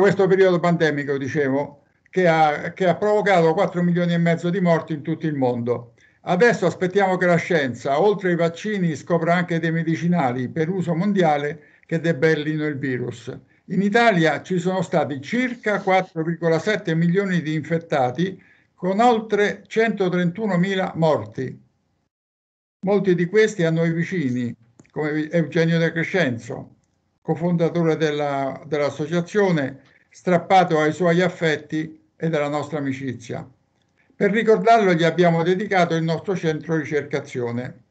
questo periodo pandemico, dicevo, che ha, che ha provocato 4 milioni e mezzo di morti in tutto il mondo. Adesso aspettiamo che la scienza, oltre ai vaccini, scopra anche dei medicinali per uso mondiale che debellino il virus. In Italia ci sono stati circa 4,7 milioni di infettati con oltre 131 morti. Molti di questi a noi vicini, come Eugenio De Crescenzo, cofondatore della, dell'associazione, strappato ai suoi affetti e della nostra amicizia. Per ricordarlo gli abbiamo dedicato il nostro centro ricercazione.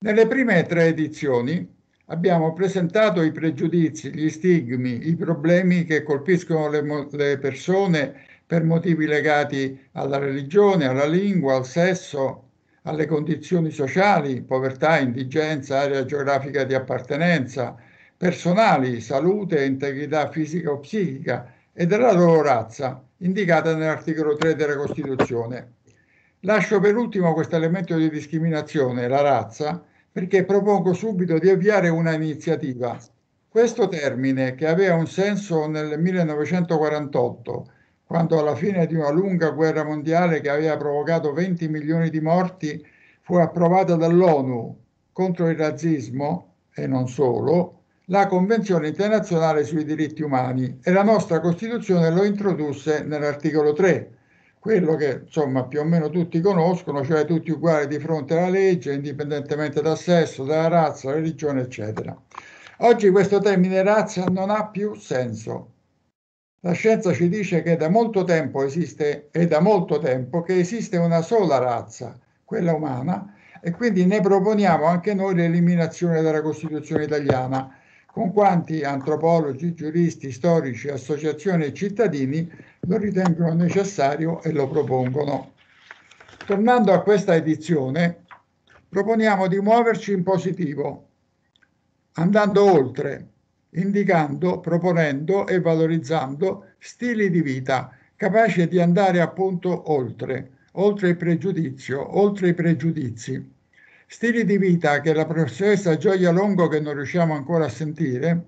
Nelle prime tre edizioni abbiamo presentato i pregiudizi, gli stigmi, i problemi che colpiscono le, le persone per motivi legati alla religione, alla lingua, al sesso, alle condizioni sociali, povertà, indigenza, area geografica di appartenenza, personali, salute integrità fisica o psichica e della loro razza, indicata nell'articolo 3 della Costituzione. Lascio per ultimo questo elemento di discriminazione, la razza, perché propongo subito di avviare una iniziativa. Questo termine, che aveva un senso nel 1948, quando alla fine di una lunga guerra mondiale che aveva provocato 20 milioni di morti, fu approvata dall'ONU contro il razzismo e non solo, la Convenzione internazionale sui diritti umani e la nostra Costituzione lo introdusse nell'articolo 3, quello che insomma più o meno tutti conoscono, cioè tutti uguali di fronte alla legge, indipendentemente dal sesso, dalla razza, religione, eccetera. Oggi questo termine razza non ha più senso. La scienza ci dice che da molto tempo esiste, e da molto tempo, che esiste una sola razza, quella umana, e quindi ne proponiamo anche noi l'eliminazione dalla Costituzione italiana, con quanti antropologi, giuristi, storici, associazioni e cittadini lo ritengono necessario e lo propongono. Tornando a questa edizione, proponiamo di muoverci in positivo, andando oltre, indicando, proponendo e valorizzando stili di vita capaci di andare appunto oltre, oltre il pregiudizio, oltre i pregiudizi Stili di vita che la professoressa Gioia Longo, che non riusciamo ancora a sentire,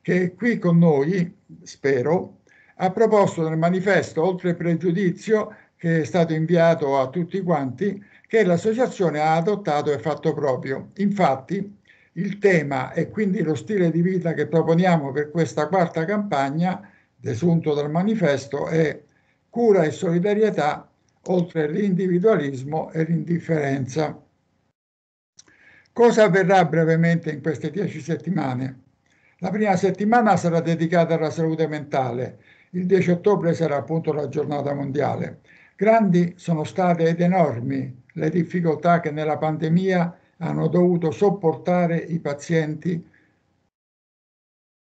che è qui con noi, spero, ha proposto nel manifesto Oltre Pregiudizio, che è stato inviato a tutti quanti, che l'associazione ha adottato e fatto proprio. Infatti, il tema e quindi lo stile di vita che proponiamo per questa quarta campagna, desunto dal manifesto, è cura e solidarietà oltre l'individualismo e l'indifferenza. Cosa avverrà brevemente in queste dieci settimane? La prima settimana sarà dedicata alla salute mentale. Il 10 ottobre sarà appunto la giornata mondiale. Grandi sono state ed enormi le difficoltà che nella pandemia hanno dovuto sopportare i pazienti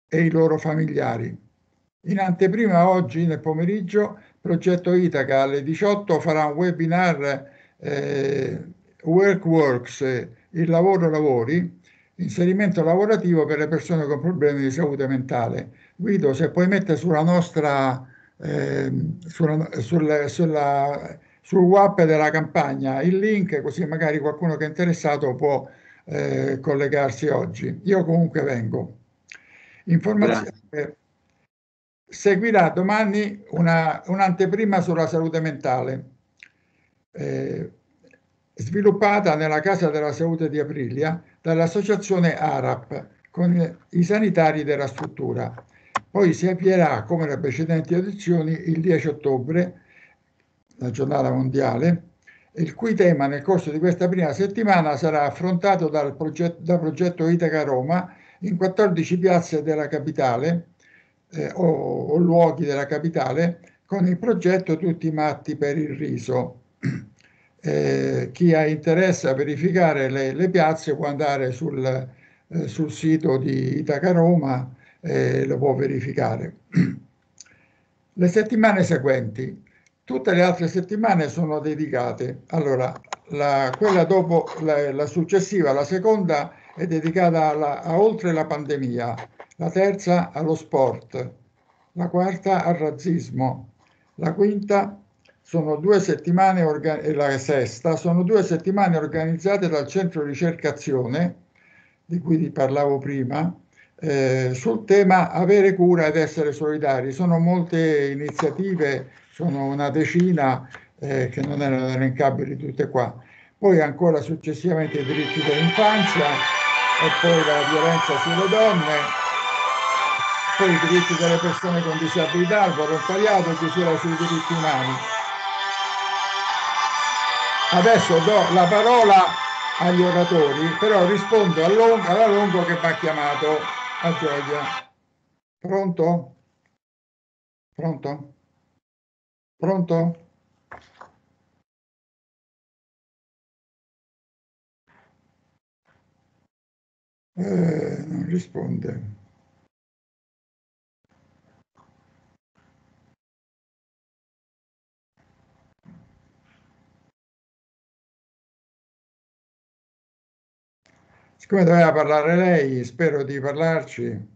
e i loro familiari. In anteprima oggi nel pomeriggio Progetto Itaca alle 18 farà un webinar eh, WorkWorks il lavoro lavori, inserimento lavorativo per le persone con problemi di salute mentale. Guido, se puoi mettere sulla nostra, eh, sulla, sulla, sulla, sul WAP della campagna il link, così magari qualcuno che è interessato può eh, collegarsi oggi. Io comunque vengo. Informazione. Seguirà domani una, un'anteprima sulla salute mentale. Eh, sviluppata nella Casa della Salute di Aprilia dall'associazione ARAP con i sanitari della struttura. Poi si avvierà, come le precedenti edizioni, il 10 ottobre, la giornata mondiale, il cui tema nel corso di questa prima settimana sarà affrontato dal progetto, dal progetto Itaca Roma in 14 piazze della capitale eh, o, o luoghi della capitale con il progetto Tutti matti per il riso eh, chi ha interesse a verificare le, le piazze può andare sul, eh, sul sito di Itaca Roma e lo può verificare. Le settimane seguenti, tutte le altre settimane sono dedicate. Allora, la, quella dopo, la, la, successiva, la seconda è dedicata alla, a oltre la pandemia, la terza allo sport, la quarta al razzismo, la quinta sono due settimane, e la sesta, sono due settimane organizzate dal Centro Ricercazione, di cui ti parlavo prima, eh, sul tema avere cura ed essere solidari. Sono molte iniziative, sono una decina eh, che non erano elencabili tutte qua. Poi ancora successivamente i diritti dell'infanzia e poi la violenza sulle donne, poi i diritti delle persone con disabilità, il volontariato e chiusura sui diritti umani. Adesso do la parola agli oratori, però rispondo alla Longo che ha chiamato a Gioia. Pronto? Pronto? Pronto? Eh, non risponde. Siccome doveva parlare lei, spero di parlarci.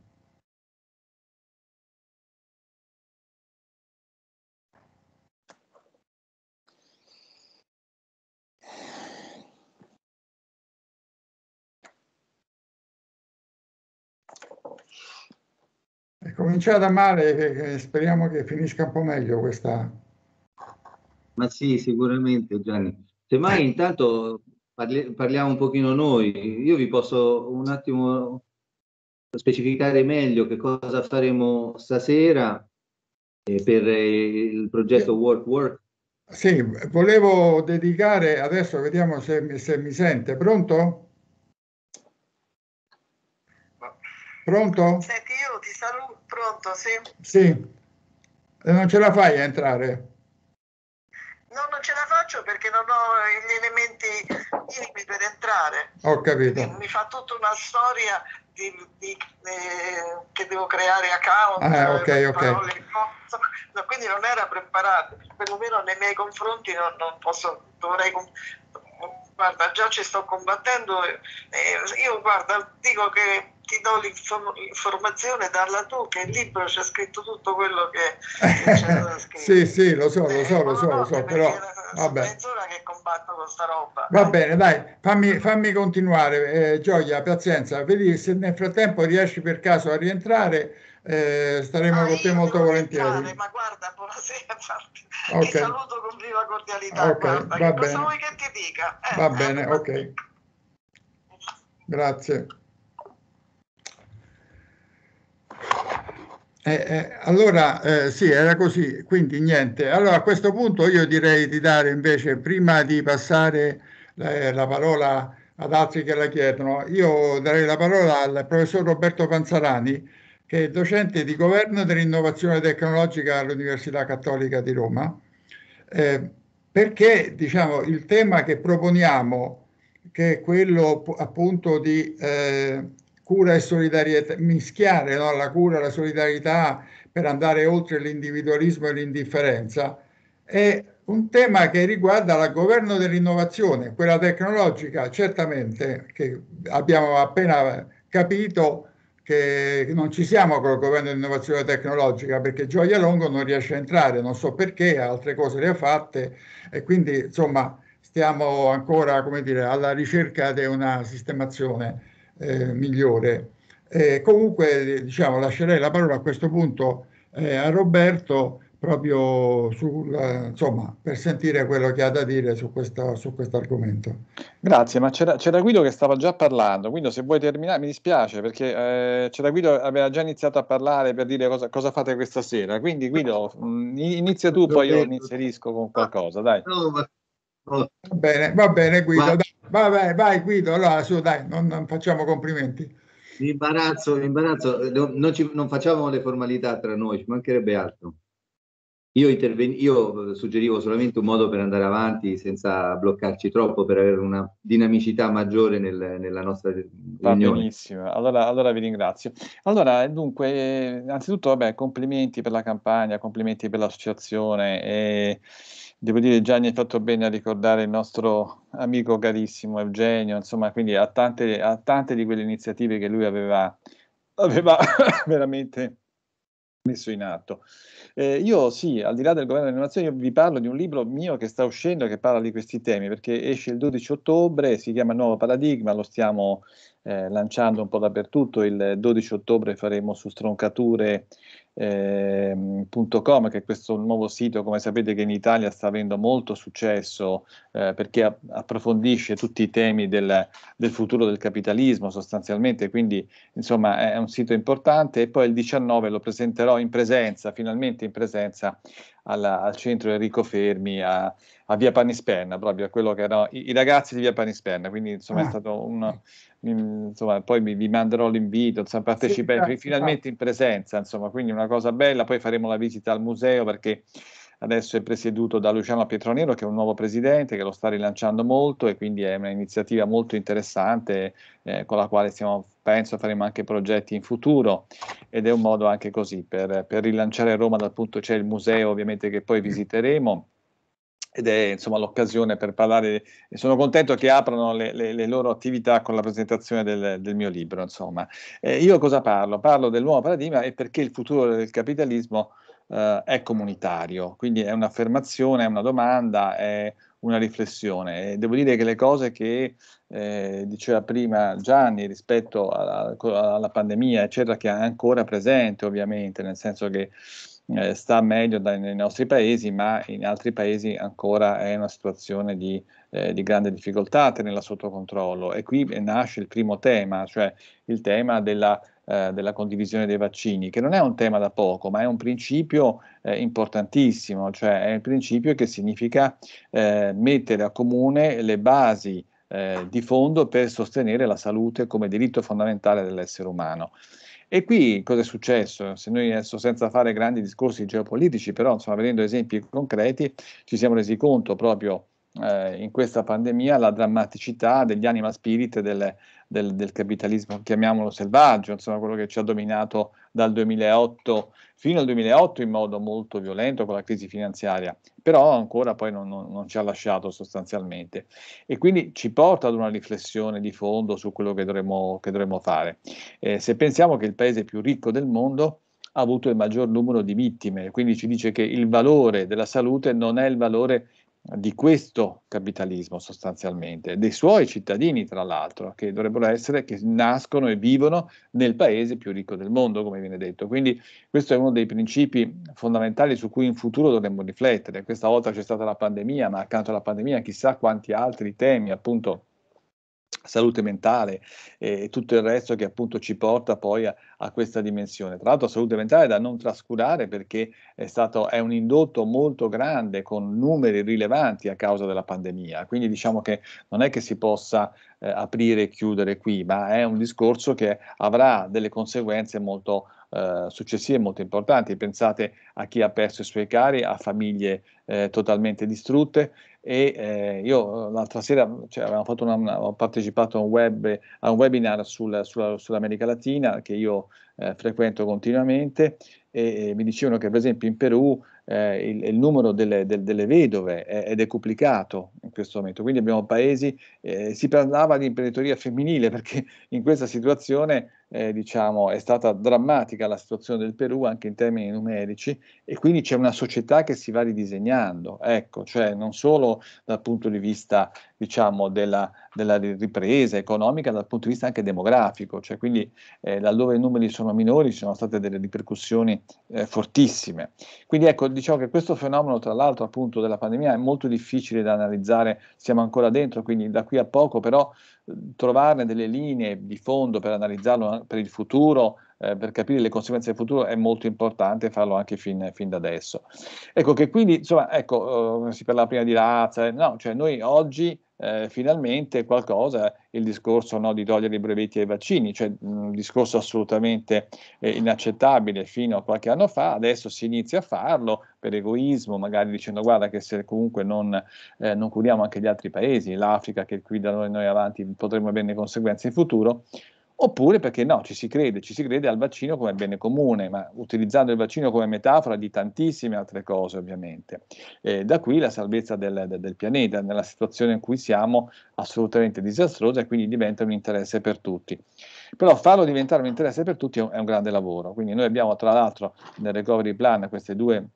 È cominciata male, speriamo che finisca un po' meglio questa. Ma sì, sicuramente Gianni. Semmai intanto parli, parliamo un pochino noi. Io vi posso un attimo specificare meglio che cosa faremo stasera eh, per il progetto Work Work. Sì, volevo dedicare, adesso vediamo se, se mi sente, pronto? Pronto? Senti, io ti saluto, pronto, sì? Sì, e non ce la fai a entrare? No, non ce la faccio perché non ho gli elementi minimi per entrare. Ho capito. Quindi mi fa tutta una storia di, di, eh, che devo creare account. Ah, ok, ok. no, quindi non era preparato, perlomeno nei miei confronti non, non posso, dovrei guarda, già ci sto combattendo. Eh, io guarda, dico che ti do l'informazione dalla tu che il libro c'è scritto tutto quello che, c'è scritto. sì, sì, lo so, lo so, lo so, lo so, però vabbè. mezz'ora che combatto con sta roba. Va bene, dai, fammi, fammi continuare. Eh, Gioia, pazienza, vedi se nel frattempo riesci per caso a rientrare. Eh, staremo ah, con te molto volentieri. Entrare, ma guarda, buonasera, okay. ti saluto con viva cordialità. Ok, guarda, va bene. vuoi che ti dica? Eh, va bene, eh, ok. Grazie. Eh, eh, allora, eh, sì, era così, quindi niente. Allora, a questo punto io direi di dare invece, prima di passare la, la parola ad altri che la chiedono, io darei la parola al professor Roberto Panzarani, che è docente di governo dell'innovazione tecnologica all'Università Cattolica di Roma, eh, perché diciamo, il tema che proponiamo, che è quello appunto di eh, cura e solidarietà, mischiare no? la cura e la solidarietà per andare oltre l'individualismo e l'indifferenza, è un tema che riguarda il governo dell'innovazione, quella tecnologica, certamente, che abbiamo appena capito che non ci siamo con il governo dell'innovazione tecnologica perché Gioia Longo non riesce a entrare, non so perché, altre cose le ha fatte e quindi insomma stiamo ancora come dire, alla ricerca di una sistemazione eh, migliore. Eh, comunque, diciamo, lascerei la parola a questo punto eh, a Roberto proprio sul, insomma, per sentire quello che ha da dire su questo, su questo argomento. Grazie, ma c'era, c'era, Guido che stava già parlando, quindi se vuoi terminare, mi dispiace perché eh, c'era Guido aveva già iniziato a parlare per dire cosa, cosa fate questa sera, quindi Guido mm, inizia tu, poi io inserisco con qualcosa, dai. No, ma Va bene, va bene Guido, Ma... dai, vai, vai, vai, Guido, allora su dai, non, non facciamo complimenti. L'imbarazzo, l'imbarazzo, non, ci, non, facciamo le formalità tra noi, ci mancherebbe altro. Io, interven- io suggerivo solamente un modo per andare avanti senza bloccarci troppo, per avere una dinamicità maggiore nel, nella nostra Va riunione. benissimo, allora, allora, vi ringrazio. Allora, dunque, innanzitutto, vabbè, complimenti per la campagna, complimenti per l'associazione. E devo dire Gianni hai fatto bene a ricordare il nostro amico carissimo Eugenio, insomma, quindi a tante, a tante di quelle iniziative che lui aveva, aveva veramente messo in atto. Eh, io sì, al di là del governo dell'innovazione, io vi parlo di un libro mio che sta uscendo che parla di questi temi, perché esce il 12 ottobre, si chiama Nuovo Paradigma, lo stiamo eh, lanciando un po' dappertutto, il 12 ottobre faremo su stroncature eh, che è questo nuovo sito, come sapete, che in Italia sta avendo molto successo eh, perché approfondisce tutti i temi del, del, futuro del capitalismo sostanzialmente, quindi insomma è un sito importante. E poi il 19 lo presenterò in presenza, finalmente in presenza alla, al centro Enrico Fermi a, a Via Panisperna, proprio a quello che erano i, i ragazzi di Via Panisperna, quindi insomma ah. è stato un insomma, poi vi, vi, manderò l'invito, insomma, partecipare sì, finalmente in presenza, insomma, quindi una cosa bella, poi faremo la visita al museo perché adesso è presieduto da Luciano Pietronero che è un nuovo presidente che lo sta rilanciando molto e quindi è un'iniziativa molto interessante eh, con la quale stiamo, penso faremo anche progetti in futuro ed è un modo anche così per, per rilanciare Roma dal punto c'è il museo ovviamente che poi visiteremo ed è insomma l'occasione per parlare e sono contento che aprano le, le, le loro attività con la presentazione del, del mio libro insomma eh, io cosa parlo? parlo del nuovo paradigma e perché il futuro del capitalismo eh, è comunitario quindi è un'affermazione, è una domanda è una riflessione e devo dire che le cose che eh, diceva prima Gianni rispetto alla, alla pandemia eccetera che è ancora presente ovviamente nel senso che eh, sta meglio dai, nei nostri paesi, ma in altri paesi ancora è una situazione di, eh, di grande difficoltà tenerla sotto controllo. E qui nasce il primo tema, cioè il tema della, eh, della condivisione dei vaccini, che non è un tema da poco, ma è un principio eh, importantissimo, cioè è il principio che significa eh, mettere a comune le basi eh, di fondo per sostenere la salute come diritto fondamentale dell'essere umano. E qui cosa è successo? Se noi adesso senza fare grandi discorsi geopolitici, però insomma vedendo esempi concreti, ci siamo resi conto proprio eh, in questa pandemia la drammaticità degli animal spirit del, del, del, capitalismo, chiamiamolo selvaggio, insomma quello che ci ha dominato dal 2008 fino al 2008 in modo molto violento con la crisi finanziaria, però ancora poi non, non, non ci ha lasciato sostanzialmente e quindi ci porta ad una riflessione di fondo su quello che dovremmo, che dovremmo fare. Eh, se pensiamo che il paese più ricco del mondo ha avuto il maggior numero di vittime, quindi ci dice che il valore della salute non è il valore di questo capitalismo sostanzialmente, dei suoi cittadini tra l'altro, che dovrebbero essere, che nascono e vivono nel paese più ricco del mondo, come viene detto. Quindi questo è uno dei principi fondamentali su cui in futuro dovremmo riflettere. Questa volta c'è stata la pandemia, ma accanto alla pandemia chissà quanti altri temi appunto salute mentale e tutto il resto che appunto ci porta poi a, a, questa dimensione. Tra l'altro salute mentale da non trascurare perché è, stato, è un indotto molto grande con numeri rilevanti a causa della pandemia, quindi diciamo che non è che si possa eh, aprire e chiudere qui, ma è un discorso che avrà delle conseguenze molto eh, successive molto importanti. Pensate a chi ha perso i suoi cari, a famiglie eh, totalmente distrutte e eh, io l'altra sera cioè, una, una, ho partecipato a un, web, a un webinar sul, sulla, sull'America Latina che io eh, frequento continuamente e, e, mi dicevano che per esempio in Perù eh, il, il, numero delle, del, delle vedove è, è, decuplicato in questo momento, quindi abbiamo paesi, eh, si parlava di imprenditoria femminile perché in questa situazione eh, diciamo, è stata drammatica la situazione del Perù anche in termini numerici e quindi c'è una società che si va ridisegnando, ecco, cioè non solo dal punto di vista diciamo, della, della ripresa economica, dal punto di vista anche demografico, cioè quindi eh, laddove i numeri sono minori ci sono state delle ripercussioni eh, fortissime. Quindi ecco, diciamo che questo fenomeno tra l'altro appunto della pandemia è molto difficile da analizzare, siamo ancora dentro, quindi da qui a poco però trovarne delle linee di fondo per analizzarlo per il futuro, eh, per capire le conseguenze del futuro è molto importante farlo anche fin, fin da adesso. Ecco che quindi, insomma, ecco, uh, si parlava prima di razza, eh, no, cioè noi oggi eh, finalmente qualcosa, il discorso no, di togliere i brevetti ai vaccini, cioè un discorso assolutamente eh, inaccettabile fino a qualche anno fa, adesso si inizia a farlo per egoismo, magari dicendo guarda che se comunque non, eh, non curiamo anche gli altri paesi, l'Africa che qui da noi, noi avanti potremmo avere conseguenze in futuro, oppure perché no, ci si crede, ci si crede al vaccino come bene comune, ma utilizzando il vaccino come metafora di tantissime altre cose ovviamente. Eh, da qui la salvezza del, del, pianeta, nella situazione in cui siamo assolutamente disastrosa e quindi diventa un interesse per tutti. Però farlo diventare un interesse per tutti è un, è un grande lavoro, quindi noi abbiamo tra l'altro nel recovery plan queste due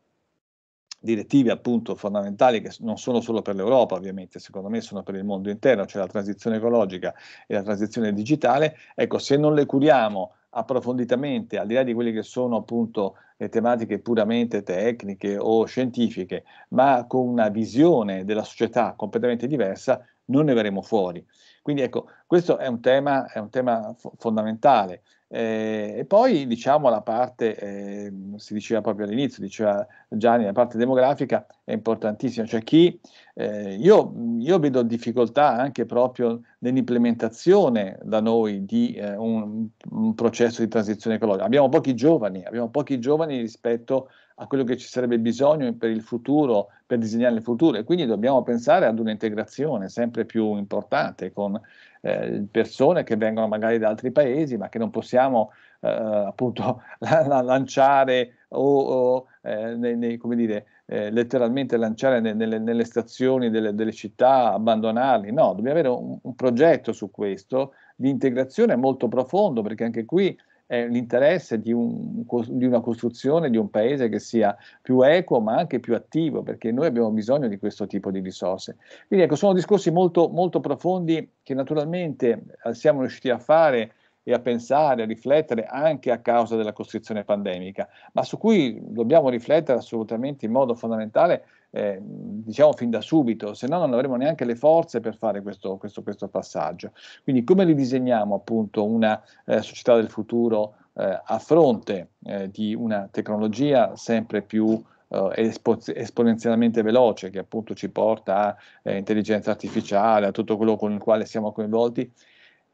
direttive appunto fondamentali che non sono solo per l'Europa ovviamente, secondo me sono per il mondo intero, cioè la transizione ecologica e la transizione digitale, ecco se non le curiamo approfonditamente, al di là di quelle che sono appunto le tematiche puramente tecniche o scientifiche, ma con una visione della società completamente diversa, non ne verremo fuori. Quindi ecco, questo è un tema, è un tema fo- fondamentale. Eh, e poi diciamo la parte, eh, si diceva proprio all'inizio, diceva Gianni, la parte demografica è importantissima, cioè chi, eh, io, io, vedo difficoltà anche proprio nell'implementazione da noi di eh, un, un, processo di transizione ecologica. Abbiamo pochi giovani, abbiamo pochi giovani rispetto a quello che ci sarebbe bisogno per il futuro, per disegnare il futuro. E quindi dobbiamo pensare ad un'integrazione sempre più importante con eh, persone che vengono magari da altri paesi ma che non possiamo eh, appunto la, la lanciare o, o eh, nei, nei, come dire, eh, letteralmente lanciare ne, nelle, nelle, stazioni delle, delle, città, abbandonarli, no, dobbiamo avere un, un progetto su questo di integrazione molto profondo perché anche qui è l'interesse di, un, di, una costruzione di un paese che sia più equo ma anche più attivo, perché noi abbiamo bisogno di questo tipo di risorse. Quindi ecco, sono discorsi molto, molto profondi che naturalmente eh, siamo riusciti a fare e a pensare, a riflettere anche a causa della costrizione pandemica, ma su cui dobbiamo riflettere assolutamente in modo fondamentale eh, diciamo fin da subito, se no non avremo neanche le forze per fare questo, questo, questo passaggio. Quindi come ridisegniamo appunto una eh, società del futuro eh, a fronte eh, di una tecnologia sempre più espo- esponenzialmente veloce che appunto ci porta a eh, intelligenza artificiale, a tutto quello con il quale siamo coinvolti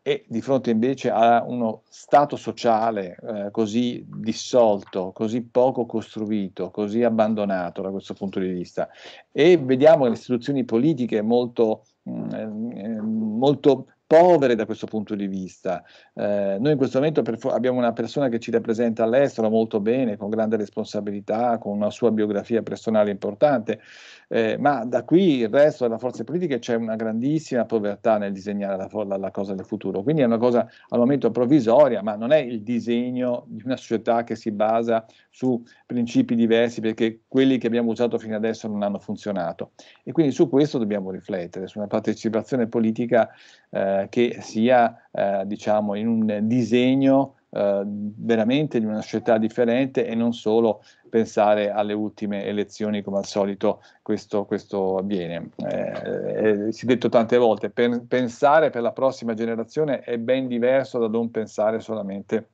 e di fronte invece a uno stato sociale eh, così dissolto, così poco costruito, così abbandonato da questo punto di vista. E vediamo le istituzioni politiche molto, mh, mm, eh, molto povere da questo punto di vista. Eh, noi in questo momento per, abbiamo una persona che ci rappresenta all'estero molto bene, con grande responsabilità, con una sua biografia personale importante, eh, ma da qui il resto della forze politiche c'è una grandissima povertà nel disegnare la, la, la, cosa del futuro. Quindi è una cosa al momento provvisoria, ma non è il disegno di una società che si basa su principi diversi perché quelli che abbiamo usato fino adesso non hanno funzionato. E quindi su questo dobbiamo riflettere, su una partecipazione politica eh, che sia eh, diciamo in un disegno eh, veramente di una società differente e non solo pensare alle ultime elezioni come al solito questo, questo avviene. Eh, eh, si è detto tante volte, per, pensare per la prossima generazione è ben diverso da non pensare solamente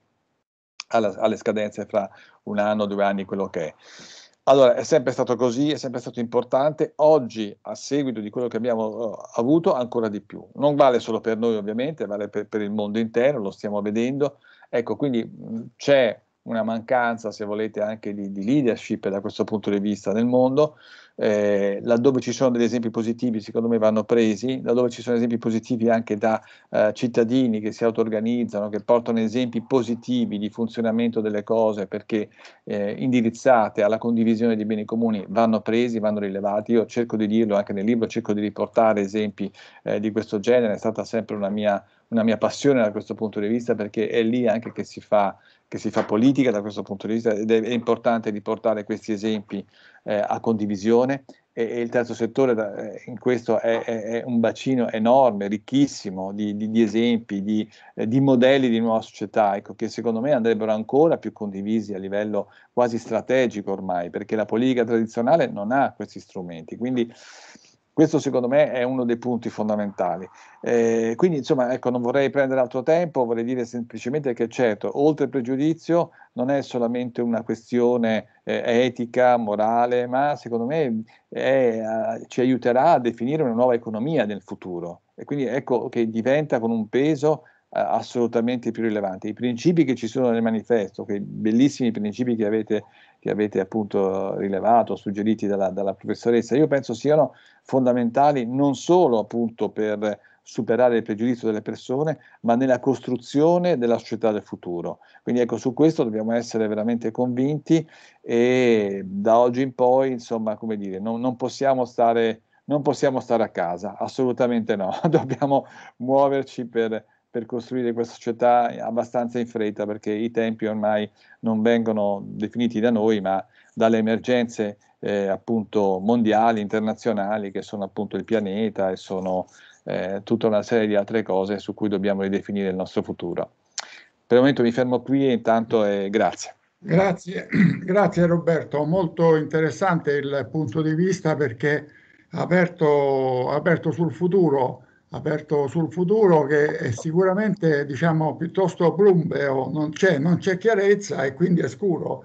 alla, alle scadenze fra un anno, due anni, quello che è. Allora, è sempre stato così, è sempre stato importante. Oggi, a seguito di quello che abbiamo uh, avuto, ancora di più. Non vale solo per noi, ovviamente, vale per, per il mondo intero, lo stiamo vedendo. Ecco, quindi mh, c'è una mancanza, se volete, anche di, di, leadership da questo punto di vista nel mondo. Eh, laddove ci sono degli esempi positivi, secondo me vanno presi, laddove ci sono esempi positivi anche da eh, cittadini che si auto-organizzano, che portano esempi positivi di funzionamento delle cose perché eh, indirizzate alla condivisione dei beni comuni, vanno presi, vanno rilevati. Io cerco di dirlo anche nel libro, cerco di riportare esempi eh, di questo genere, è stata sempre una mia, una mia passione da questo punto di vista perché è lì anche che si fa che si fa politica da questo punto di vista ed è importante riportare questi esempi eh, a condivisione e, e, il terzo settore eh, in questo è, è, è, un bacino enorme, ricchissimo di, di, di esempi, di, eh, di, modelli di nuova società ecco, che secondo me andrebbero ancora più condivisi a livello quasi strategico ormai perché la politica tradizionale non ha questi strumenti. Quindi questo secondo me è uno dei punti fondamentali. Eh, quindi insomma, ecco, non vorrei prendere altro tempo, vorrei dire semplicemente che certo, oltre il pregiudizio non è solamente una questione eh, etica, morale, ma secondo me è, uh, ci aiuterà a definire una nuova economia nel futuro. E quindi ecco che diventa con un peso uh, assolutamente più rilevante. I principi che ci sono nel manifesto, quei bellissimi principi che avete che avete appunto rilevato, suggeriti dalla, dalla, professoressa, io penso siano fondamentali non solo appunto per superare il pregiudizio delle persone, ma nella costruzione della società del futuro. Quindi ecco, su questo dobbiamo essere veramente convinti e da oggi in poi, insomma, come dire, non, non possiamo stare non possiamo stare a casa, assolutamente no, dobbiamo muoverci per, per, costruire questa società abbastanza in fretta perché i tempi ormai non vengono definiti da noi ma dalle emergenze eh, appunto mondiali, internazionali che sono appunto il pianeta e sono eh, tutta una serie di altre cose su cui dobbiamo ridefinire il nostro futuro. Per il momento mi fermo qui e intanto eh, grazie. Grazie, grazie Roberto, molto interessante il punto di vista perché aperto, aperto sul futuro, aperto sul futuro che è sicuramente diciamo piuttosto plumbeo, non c'è, non c'è chiarezza e quindi è scuro.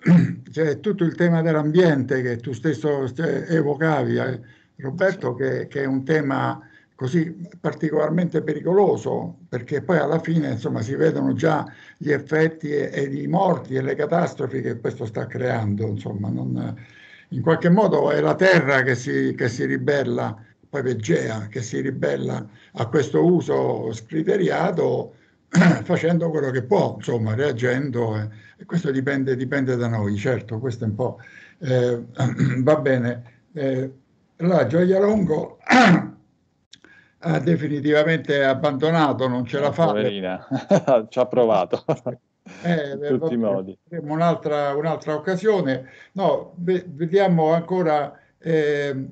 C'è tutto il tema dell'ambiente che tu stesso evocavi, eh, Roberto, che, che, è un tema così particolarmente pericoloso, perché poi alla fine insomma, si vedono già gli effetti e, e i morti e le catastrofi che questo sta creando. Insomma, non, in qualche modo è la terra che si, che si ribella, poi Vegea, che si ribella a questo uso scriteriato facendo quello che può, insomma, reagendo. Eh, e questo dipende, dipende, da noi, certo, questo è un po'... Eh, va bene. Eh, la Gioia Longo ha definitivamente abbandonato, non ce la fa. Poverina, ci ha provato. Eh, in tutti i modi. Un'altra, un'altra occasione. No, vediamo ancora, eh,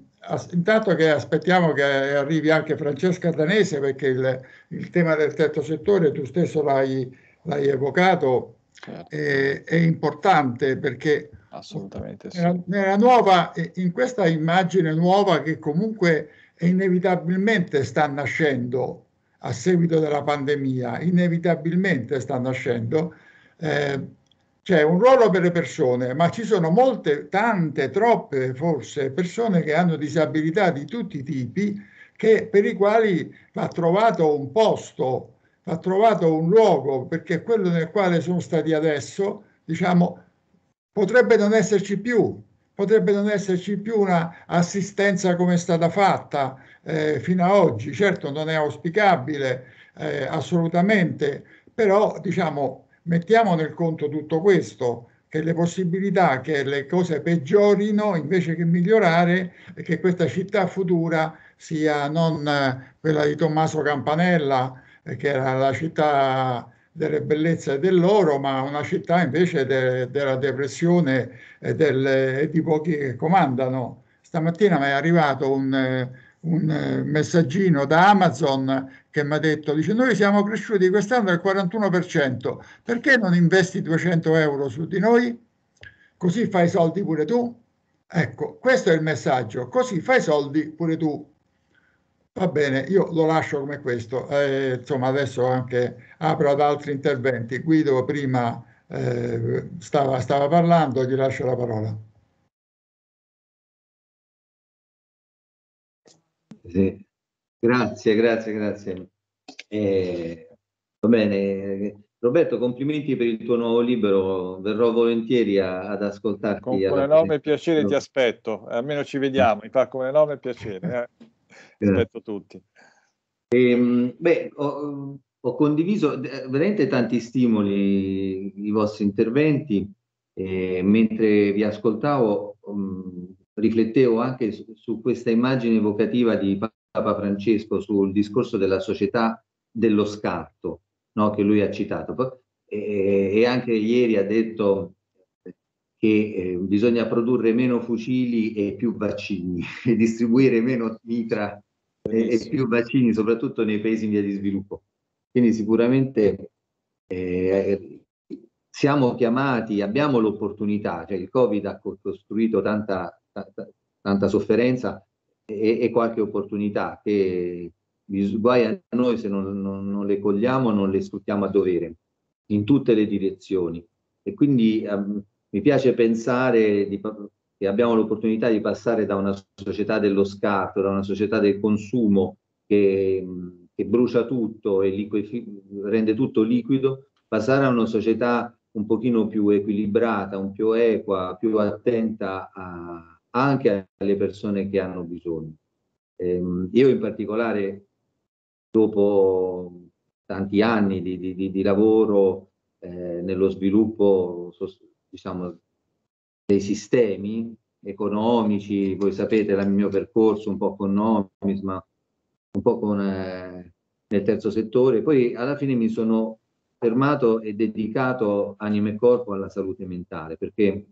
intanto che aspettiamo che arrivi anche Francesca Danese perché il, il tema del terzo settore, tu stesso l'hai, l'hai evocato, certo. è, è, importante perché assolutamente sì. nella, nella nuova, in questa immagine nuova che comunque inevitabilmente sta nascendo a seguito della pandemia, inevitabilmente sta nascendo, eh, c'è un ruolo per le persone, ma ci sono molte, tante, troppe forse persone che hanno disabilità di tutti i tipi, che, per i quali va trovato un posto, va trovato un luogo, perché quello nel quale sono stati adesso, diciamo, potrebbe non esserci più, potrebbe non esserci più una assistenza come è stata fatta eh, fino ad oggi. Certo non è auspicabile eh, assolutamente, però diciamo mettiamo nel conto tutto questo, che le possibilità che le cose peggiorino invece che migliorare e che questa città futura sia non eh, quella di Tommaso Campanella, eh, che era la città delle bellezze e dell'oro, ma una città invece de, della depressione e, del, di pochi che comandano. Stamattina mi è arrivato un, un messaggino da Amazon che mi ha detto, dice, noi siamo cresciuti quest'anno del 41%, perché non investi 200 euro su di noi? Così fai soldi pure tu? Ecco, questo è il messaggio, così fai soldi pure tu. Va bene, io lo lascio come questo. Eh, insomma, adesso anche apro ad altri interventi. Guido prima eh, stava, stava parlando, gli lascio la parola. Sì. Grazie, grazie, grazie. Eh, va bene. Roberto, complimenti per il tuo nuovo libro, verrò volentieri a, ad ascoltarti. Con un enorme piacere ti aspetto, almeno ci vediamo, mi fa con enorme piacere. Eh. Aspetto tutti. E, ehm, beh, ho, ho, condiviso veramente tanti stimoli i vostri interventi e mentre vi ascoltavo um, riflettevo anche su, su, questa immagine evocativa di Papa Francesco sul discorso della società dello scarto no, che lui ha citato e, e anche ieri ha detto che eh, bisogna produrre meno fucili e più vaccini e distribuire meno mitra e, e, più vaccini, soprattutto nei paesi in via di sviluppo. Quindi sicuramente eh, siamo chiamati, abbiamo l'opportunità, cioè il Covid ha costruito tanta, tanta, tanta sofferenza e, e, qualche opportunità che guai a noi se non, non, non, le cogliamo, non le sfruttiamo a dovere in tutte le direzioni. E quindi um, mi piace pensare di, che abbiamo l'opportunità di passare da una società dello scarto, da una società del consumo che, che brucia tutto e liquid, rende tutto liquido, passare a una società un pochino più equilibrata, un più equa, più attenta a, anche alle persone che hanno bisogno. Eh, io in particolare dopo tanti anni di, di, di lavoro eh, nello sviluppo diciamo, dei sistemi economici, voi sapete il mio percorso un po' con Nomis, ma un po' con, eh, nel terzo settore, poi alla fine mi sono fermato e dedicato anima e corpo alla salute mentale perché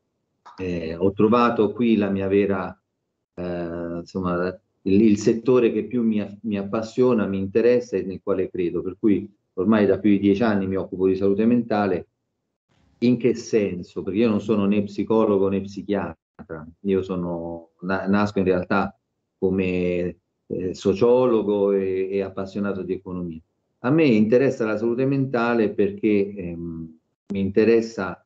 eh, ho trovato qui la mia vera, eh, insomma, il, il, settore che più mi, mi, appassiona, mi interessa e nel quale credo, per cui ormai da più di dieci anni mi occupo di salute mentale. In che senso? Perché io non sono né psicologo né psichiatra, io sono, na, nasco in realtà come eh, sociologo e, e, appassionato di economia. A me interessa la salute mentale perché ehm, mi interessa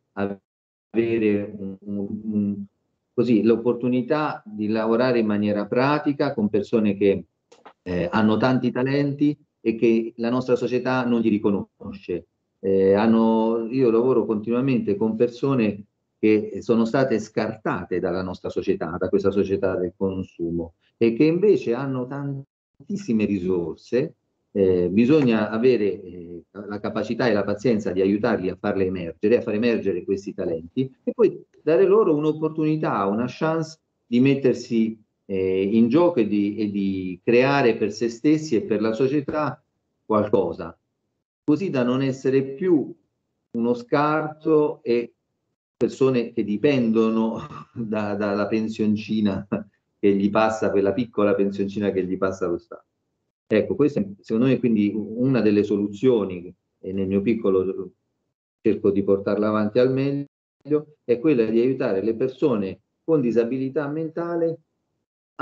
un, un, un, così, l'opportunità di lavorare in maniera pratica con persone che eh, hanno tanti talenti e che la nostra società non li riconosce. Eh, hanno, io lavoro continuamente con persone che sono state scartate dalla nostra società, da questa società del consumo e che invece hanno tantissime risorse, eh, bisogna avere eh, la capacità e la pazienza di aiutarli a farle emergere, a far emergere questi talenti e poi dare loro un'opportunità, una chance di mettersi eh, in gioco e di, e di creare per se stessi e per la società qualcosa, così da non essere più uno scarto e persone che dipendono da, dalla pensioncina che gli passa, quella piccola pensioncina che gli passa lo Stato. Ecco, questa è secondo me quindi una delle soluzioni, e nel mio piccolo cerco di portarla avanti al meglio, è quella di aiutare le persone con disabilità mentale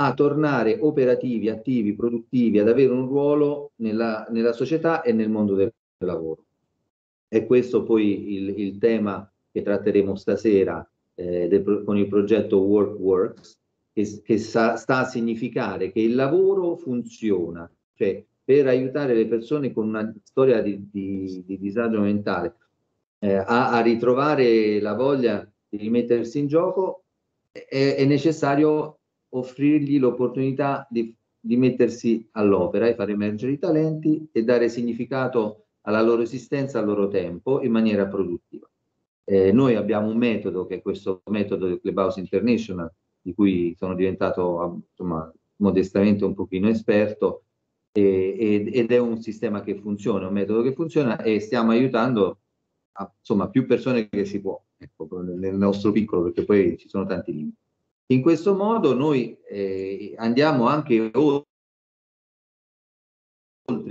a tornare operativi, attivi, produttivi, ad avere un ruolo nella, nella società e nel mondo del lavoro. E questo poi il, il tema che tratteremo stasera eh, del, con il progetto Work Works, che, che sa, sta a significare che il lavoro funziona, cioè per aiutare le persone con una storia di, di, di disagio mentale eh, a, a, ritrovare la voglia di rimettersi in gioco, è, è necessario offrirgli l'opportunità di, di mettersi all'opera e far emergere i talenti e dare significato alla loro esistenza, al loro tempo in maniera produttiva. Eh, noi abbiamo un metodo che è questo metodo del Clubhouse International, di cui sono diventato insomma, modestamente un pochino esperto, e, ed è un sistema che funziona, un metodo che funziona e stiamo aiutando a, insomma, più persone che si può, ecco, nel nostro piccolo, perché poi ci sono tanti limiti. In questo modo noi eh, andiamo anche oltre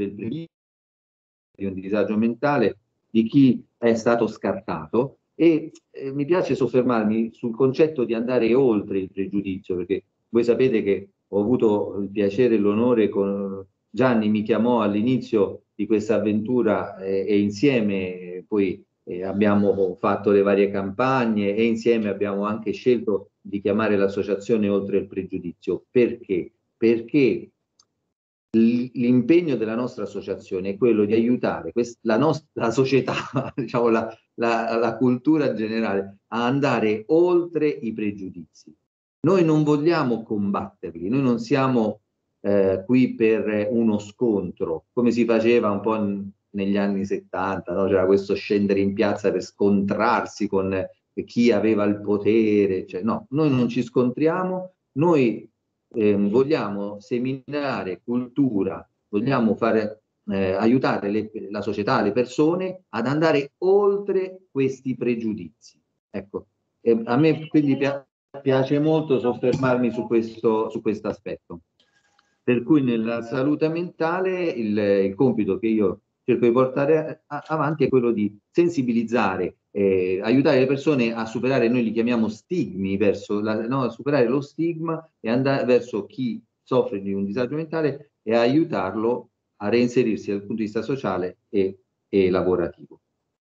il di un disagio mentale di chi è stato scartato e eh, mi piace soffermarmi sul concetto di andare oltre il pregiudizio, perché voi sapete che ho avuto il piacere e l'onore con Gianni mi chiamò all'inizio di questa avventura eh, e insieme poi eh, abbiamo fatto le varie campagne e insieme abbiamo anche scelto di chiamare l'associazione Oltre il Pregiudizio. Perché? Perché l'impegno della nostra associazione è quello di aiutare la nostra società, diciamo la, la, la cultura generale, a andare oltre i pregiudizi. Noi non vogliamo combatterli, noi non siamo eh, qui per uno scontro, come si faceva un po' negli anni 70, no? c'era questo scendere in piazza per scontrarsi con chi aveva il potere, cioè, no, noi non ci scontriamo, noi eh, vogliamo seminare cultura, vogliamo fare, eh, aiutare le, la società, le persone ad andare oltre questi pregiudizi. Ecco, e a me quindi pia piace molto soffermarmi su questo su questo aspetto. Per cui nella salute mentale il, il compito che io cerco di portare avanti è quello di sensibilizzare, eh, aiutare le persone a superare, noi li chiamiamo stigmi, verso la, no, a superare lo stigma e andare verso chi soffre di un disagio mentale e aiutarlo a reinserirsi dal punto di vista sociale e, e lavorativo.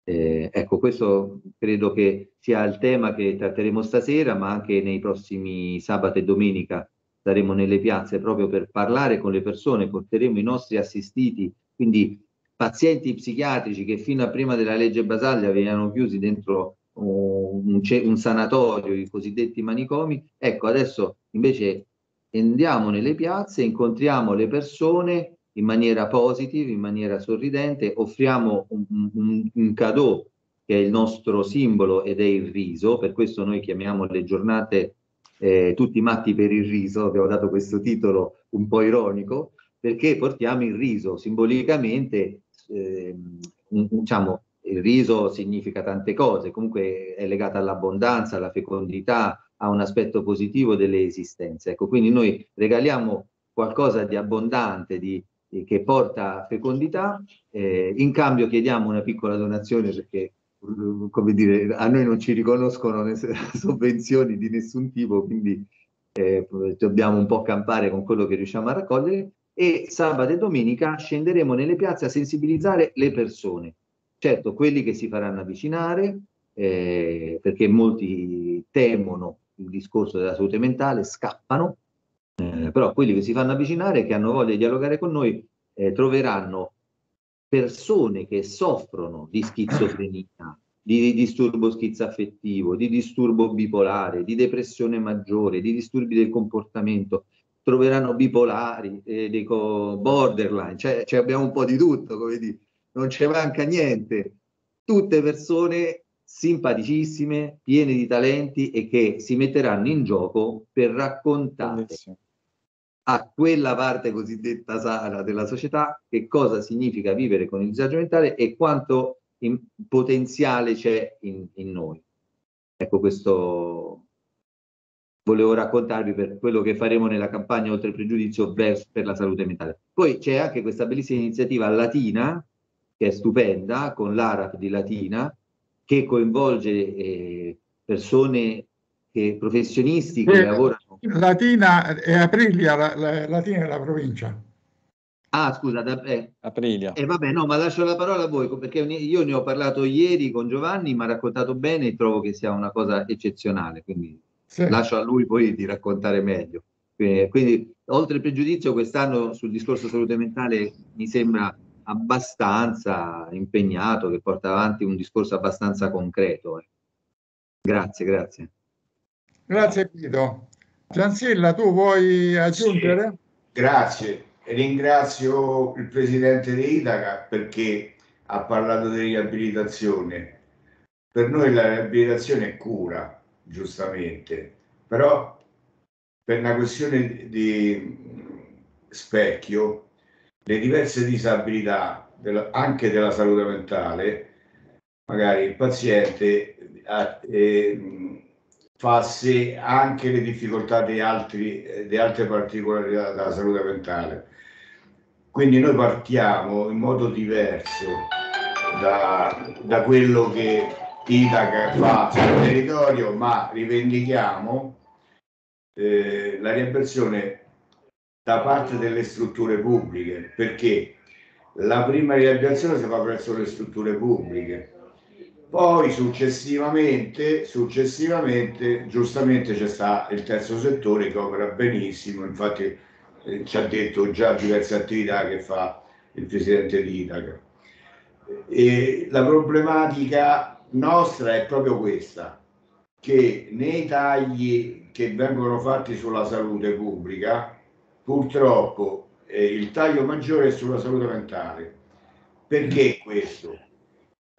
Eh, ecco, questo credo che sia il tema che tratteremo stasera, ma anche nei prossimi sabato e domenica saremo nelle piazze proprio per parlare con le persone, porteremo i nostri assistiti, quindi pazienti psichiatrici che fino a prima della legge Basaglia venivano chiusi dentro un, un sanatorio, i cosiddetti manicomi, ecco adesso invece andiamo nelle piazze, incontriamo le persone in maniera positiva, in maniera sorridente, offriamo un, un, un cadeau che è il nostro simbolo ed è il riso, per questo noi chiamiamo le giornate eh, tutti matti per il riso, abbiamo dato questo titolo un po' ironico, perché portiamo il riso simbolicamente, eh, diciamo, il riso significa tante cose, comunque è legata all'abbondanza, alla fecondità, a un aspetto positivo delle esistenze. Ecco, quindi noi regaliamo qualcosa di abbondante, di, che porta fecondità, eh, in cambio chiediamo una piccola donazione perché come dire, a noi non ci riconoscono sovvenzioni di nessun tipo, quindi eh, dobbiamo un po' campare con quello che riusciamo a raccogliere e sabato e domenica scenderemo nelle piazze a sensibilizzare le persone. Certo, quelli che si faranno avvicinare, eh, perché molti temono il discorso della salute mentale, scappano, eh, però quelli che si fanno avvicinare, che hanno voglia di dialogare con noi, eh, troveranno persone che soffrono di schizofrenia, di disturbo schizoaffettivo, di disturbo bipolare, di depressione maggiore, di disturbi del comportamento, troveranno bipolari, eh, dico borderline, cioè, cioè, abbiamo un po' di tutto, come dire, non ci manca niente. Tutte persone simpaticissime, piene di talenti e che si metteranno in gioco per raccontare Bellissimo a quella parte cosiddetta sana della società che cosa significa vivere con il disagio mentale e quanto potenziale c'è in, in, noi. Ecco questo volevo raccontarvi per quello che faremo nella campagna oltre il pregiudizio verso, per la salute mentale. Poi c'è anche questa bellissima iniziativa latina che è stupenda con l'ARAP di Latina che coinvolge eh, persone che, professionisti che eh, lavorano. Latina e Aprilia, la, la, Latina è la provincia. Ah, scusa, da, eh, Aprilia. E eh, vabbè, no, ma lascio la parola a voi perché io ne ho parlato ieri con Giovanni, mi ha raccontato bene e trovo che sia una cosa eccezionale, quindi sì. lascio a lui poi di raccontare meglio. Quindi, quindi, oltre il pregiudizio, quest'anno sul discorso salute mentale mi sembra abbastanza impegnato, che porta avanti un discorso abbastanza concreto. Eh. Grazie, grazie. Grazie Guido. Giansilla, tu vuoi aggiungere? Sì, grazie. Ringrazio il presidente di Itaca perché ha parlato di riabilitazione. Per noi la riabilitazione è cura, giustamente, però per una questione di specchio, le diverse disabilità, anche della salute mentale, magari il paziente ha, eh, fa sé anche le difficoltà di, altri, di altre particolarità della salute mentale. Quindi noi partiamo in modo diverso da, da quello che Itaca fa sul territorio, ma rivendichiamo eh, la riabilitazione da parte delle strutture pubbliche, perché la prima riabilitazione si fa presso le strutture pubbliche, poi successivamente, successivamente giustamente c'è sta il terzo settore che opera benissimo, infatti eh, ci ha detto già diverse attività che fa il presidente di Itaca. E la problematica nostra è proprio questa, che nei tagli che vengono fatti sulla salute pubblica, purtroppo eh, il taglio maggiore è sulla salute mentale. Perché questo?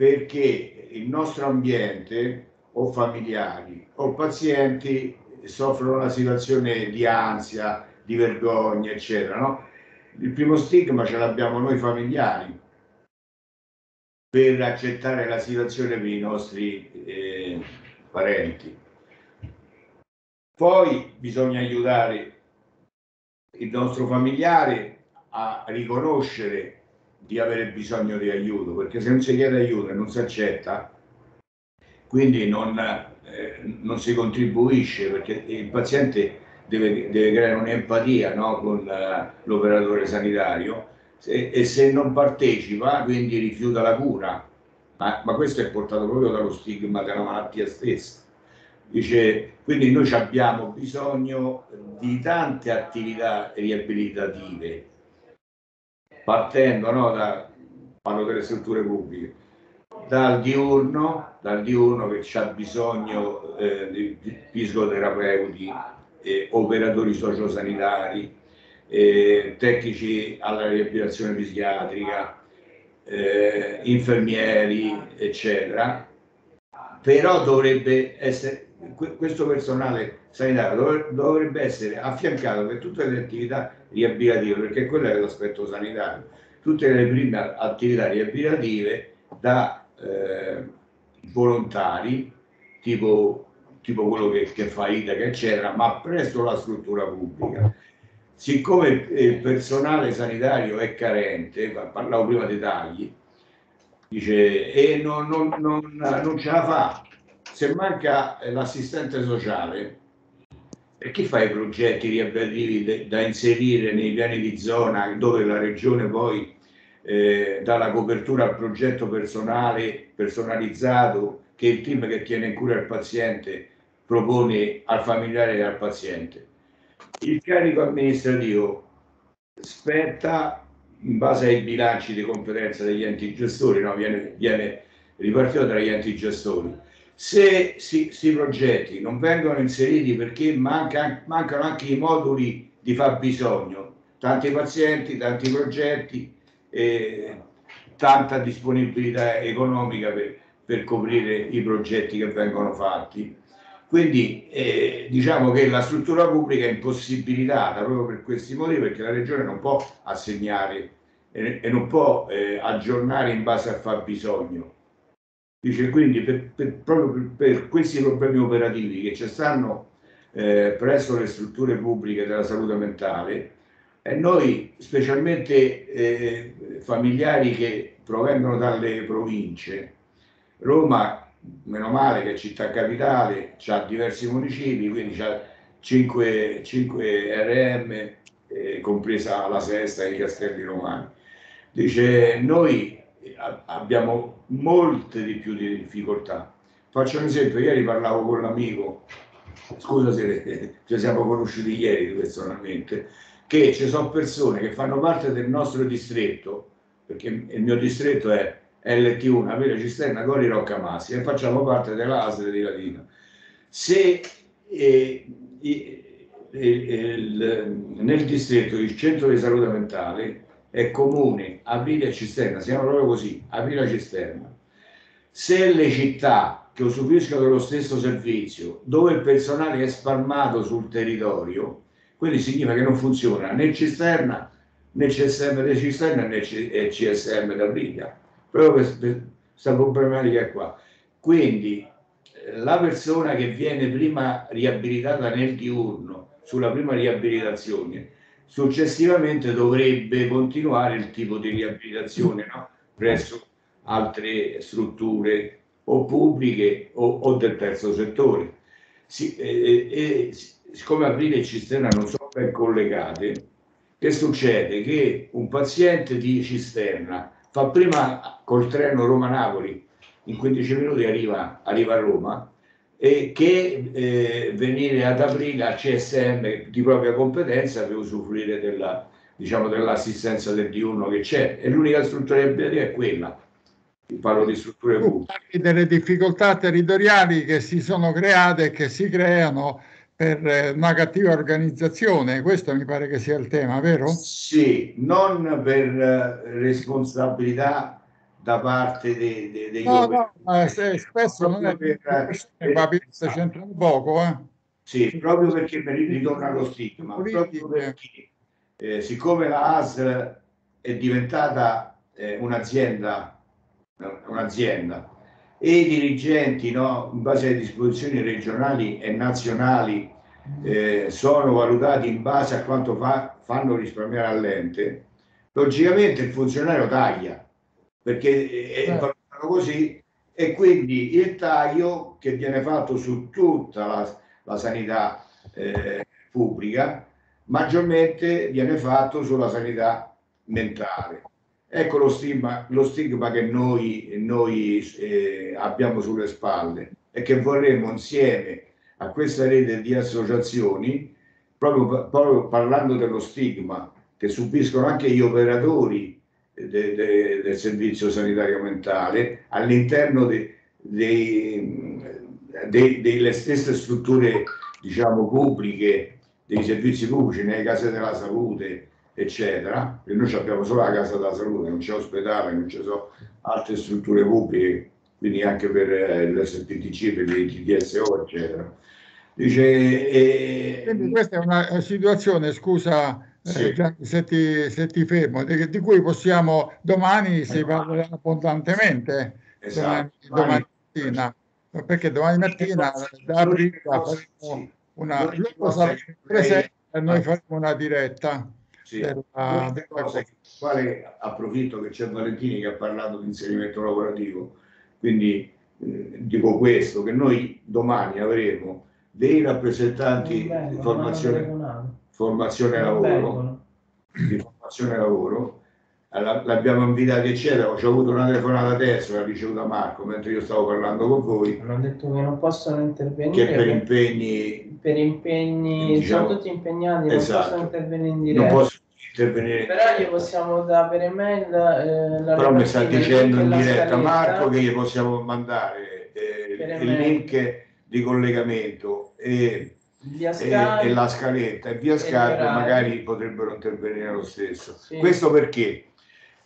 perché il nostro ambiente o familiari o pazienti soffrono una situazione di ansia, di vergogna, eccetera. No? Il primo stigma ce l'abbiamo noi familiari per accettare la situazione per i nostri eh, parenti. Poi bisogna aiutare il nostro familiare a riconoscere di avere bisogno di aiuto, perché se non si chiede aiuto e non si accetta, quindi non, eh, non si contribuisce, perché il paziente deve, deve creare un'empatia no, con uh, l'operatore sanitario se, e se non partecipa, quindi rifiuta la cura. Ma, ma questo è portato proprio dallo stigma della malattia stessa. Dice, quindi noi abbiamo bisogno di tante attività riabilitative partendo no, da, parlo delle strutture pubbliche, dal diurno, dal diurno che ha bisogno eh, di, di psicoterapeuti, eh, operatori sociosanitari, eh, tecnici alla riabilitazione psichiatrica, eh, infermieri, eccetera, però dovrebbe essere, questo personale sanitario dovrebbe essere affiancato per tutte le attività riabilitative, perché quello è l'aspetto sanitario, tutte le prime attività riabilitative da eh, volontari, tipo, tipo quello che, che fa Itaca, eccetera, ma presso la struttura pubblica. Siccome il personale sanitario è carente, parlavo prima dei tagli, dice, e non, non, non, non ce la fa, se manca l'assistente sociale, e chi fa i progetti riabilitativi da inserire nei piani di zona dove la regione poi eh, dà la copertura al progetto personale, personalizzato che il team che tiene in cura il paziente propone al familiare e al paziente. Il carico amministrativo spetta in base ai bilanci di competenza degli enti gestori, no? viene, viene ripartito tra gli enti gestori. Se questi progetti non vengono inseriti perché manca, mancano anche i moduli di fabbisogno, tanti pazienti, tanti progetti, eh, tanta disponibilità economica per, per, coprire i progetti che vengono fatti. Quindi eh, diciamo che la struttura pubblica è impossibilitata proprio per questi motivi perché la regione non può assegnare e, e non può eh, aggiornare in base al fabbisogno. Dice quindi per, per, proprio per, questi problemi operativi che ci stanno eh, presso le strutture pubbliche della salute mentale, e noi, specialmente eh, familiari che provengono dalle province, Roma, meno male che è città capitale, ha diversi municipi, quindi ha 5, 5 RM, eh, compresa la Sesta e i Castelli Romani. Dice, noi abbiamo molte di più di difficoltà. Faccio un esempio, ieri parlavo con l'amico, scusa se ci siamo conosciuti ieri personalmente, che ci sono persone che fanno parte del nostro distretto, perché il mio distretto è LT1, Avere Cisterna, Gori, Roccamasi, e facciamo parte della di Latina. Se eh, il, il, nel distretto il centro di salute mentale è comune, Avrile e Cisterna, siamo proprio così, Avrile e Cisterna. Se le città che usufruiscono dello stesso servizio, dove il personale è spalmato sul territorio, quindi significa che non funziona né cisterna né CSM di cisterna né CSM da briglia proprio per questa problematica qua quindi eh, la persona che viene prima riabilitata nel diurno sulla prima riabilitazione successivamente dovrebbe continuare il tipo di riabilitazione no? presso altre strutture o pubbliche o, o del terzo settore si, eh, eh, siccome Aprile e Cisterna non sono ben collegate, che succede? Che un paziente di Cisterna fa prima col treno Roma-Napoli, in 15 minuti arriva, arriva a Roma, e che eh, venire ad Aprile a CSM di propria competenza per usufruire della, diciamo, dell'assistenza del diurno che c'è. E l'unica struttura abitativa è quella. Parlo di strutture pubbliche. Delle difficoltà territoriali che si sono create e che si creano per eh, una cattiva organizzazione, questo mi pare che sia il tema, vero? Sì, non per eh, responsabilità da parte dei, dei, degli No, no, ma spesso non è per, probabilmente esatto. c'entrano poco, eh? Sì, proprio perché mi ritorna allo stigma, proprio perché eh, siccome la ASL è diventata eh, un'azienda, un'azienda e i dirigenti, no, in base alle disposizioni regionali e nazionali, eh, sono valutati in base a quanto fa, fanno risparmiare all'ente, logicamente il funzionario taglia, perché è valutato così, e quindi il taglio che viene fatto su tutta la, la sanità eh, pubblica, maggiormente viene fatto sulla sanità mentale. Ecco lo stigma, lo stigma che noi, noi eh, abbiamo sulle spalle e che vorremmo insieme a questa rete di associazioni, proprio, proprio parlando dello stigma che subiscono anche gli operatori de, de, del servizio sanitario mentale all'interno de, delle stesse strutture diciamo, pubbliche dei servizi pubblici, nelle case della salute, eccetera, e noi abbiamo solo la casa della salute, non c'è ospedale, non ci sono altre strutture pubbliche, quindi anche per eh, l'SPTC, per i TDSO, eccetera. Dice, eh, quindi questa è una situazione, scusa eh, sì. eh, se, ti, se, ti, fermo, di, di, cui possiamo domani si parlerà abbondantemente, esatto. domani, domani mattina, perché domani mattina da aprile faremo una, loro saranno presenti e noi faremo una diretta. Sì. Della, della cosa, quale approfitto che c'è Valentini che ha parlato di inserimento lavorativo, quindi eh, dico questo, che noi domani avremo dei rappresentanti di formazione, formazione lavoro, di formazione lavoro, l'abbiamo invitato eccetera, ho avuto una telefonata adesso, l'ha ricevuta Marco mentre io stavo parlando con voi. Hanno detto che non possono intervenire. Che per impegni per impegni, diciamo, sono tutti impegnati, esatto. non possono intervenire in diretta. Posso intervenire. Però gli possiamo dare per email. Eh, Però mi sta dicendo in diretta Marco che gli possiamo mandare eh, il link di collegamento e, e, e, la scaletta e via Skype magari potrebbero intervenire lo stesso. Sì. Questo perché?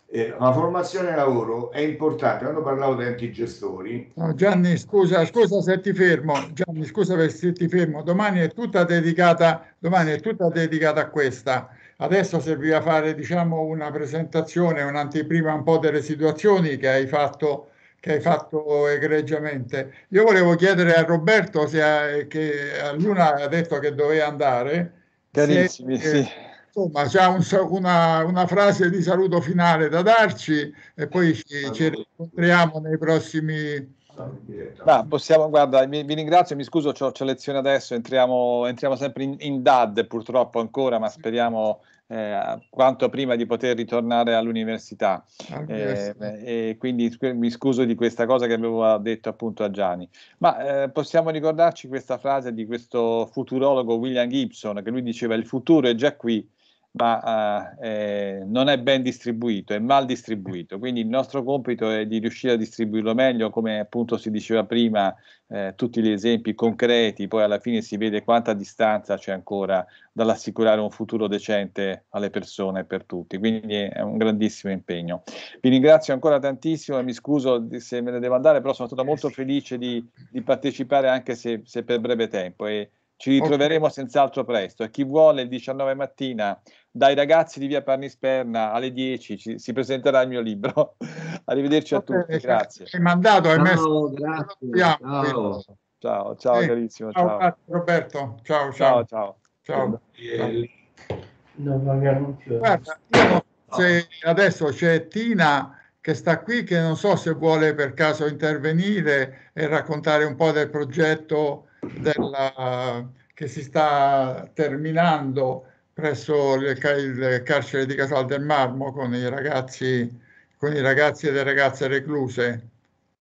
Eh, la formazione lavoro è importante. Quando parlavo di enti gestori. No, Gianni, scusa, scusa se ti fermo. Gianni, scusa se ti fermo. Domani è tutta dedicata, domani è tutta dedicata a questa. Adesso serviva fare diciamo, una presentazione, un'anteprima un po' delle situazioni che hai fatto che hai fatto egregiamente. Io volevo chiedere a Roberto se ha, che a Luna ha detto che doveva andare. Carissimi, se, sì insomma c'è un, una, una, frase di saluto finale da darci e poi ci, ci rincontriamo nei prossimi Ma possiamo, guarda, vi, vi ringrazio, mi scuso, ho, lezione adesso, entriamo, entriamo sempre in, in, DAD purtroppo ancora, ma speriamo eh, quanto prima di poter ritornare all'università. Eh, e quindi mi scuso di questa cosa che avevo detto appunto a Gianni. Ma eh, possiamo ricordarci questa frase di questo futurologo William Gibson, che lui diceva il futuro è già qui, ma eh, non è ben distribuito, è mal distribuito. Quindi il nostro compito è di riuscire a distribuirlo meglio, come appunto si diceva prima, eh, tutti gli esempi concreti, poi alla fine si vede quanta distanza c'è ancora dall'assicurare un futuro decente alle persone e per tutti. Quindi è un grandissimo impegno. Vi ringrazio ancora tantissimo e mi scuso se me ne devo andare, però sono stato molto felice di, di partecipare anche se, se per breve tempo. E, ci ritroveremo okay. senz'altro presto e chi vuole il 19 mattina dai ragazzi di via Parnisperna alle 10 ci, si presenterà il mio libro. Arrivederci a tutti, grazie. Hai mandato, hai messo... grazie. Ciao. ciao, ciao eh, carissimo. Ciao, ciao. Roberto, ciao, ciao. Ciao, ciao. ciao. Non Guarda, io se adesso c'è Tina che sta qui, che non so se vuole per caso intervenire e raccontare un po' del progetto della, che si sta terminando presso il, il carcere di Casal del Marmo con i ragazzi, con i ragazzi e le ragazze recluse.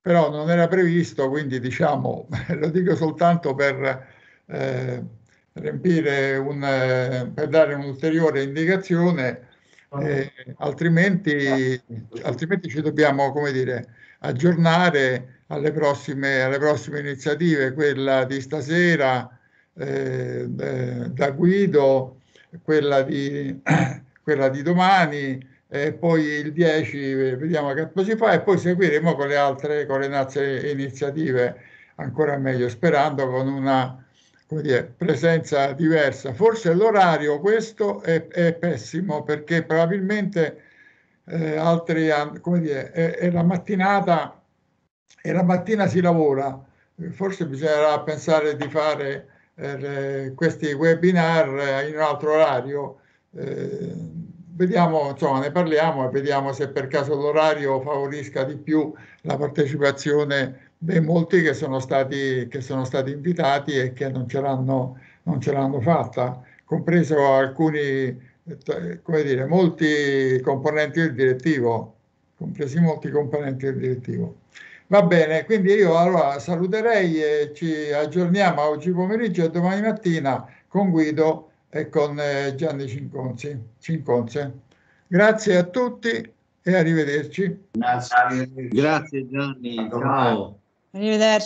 Però non era previsto, quindi diciamo, lo dico soltanto per eh, riempire un, eh, per dare un'ulteriore indicazione, eh, altrimenti, altrimenti ci dobbiamo, come dire, aggiornare alle prossime, alle prossime iniziative, quella di stasera eh, da Guido quella di, quella di domani, e poi il 10 vediamo che cosa si fa e poi seguiremo con le altre, con le altre iniziative ancora meglio, sperando con una dire, presenza diversa. Forse l'orario questo è, è pessimo perché probabilmente eh, altri, come dire, è, è la mattinata e la mattina si lavora, forse bisognerà pensare di fare eh, questi webinar in un altro orario. Eh, vediamo, insomma, ne parliamo e vediamo se per caso l'orario favorisca di più la partecipazione dei molti che sono stati, che sono stati invitati e che non ce l'hanno, non ce l'hanno fatta, compreso alcuni, eh, come dire, molti componenti del direttivo, compresi molti componenti del direttivo. Va bene, quindi io allora saluterei e ci aggiorniamo oggi pomeriggio e domani mattina con Guido e con eh, Gianni Cinconzi. Cinconze. Grazie a tutti e arrivederci. Grazie, Grazie Gianni. Ciao. Arrivederci.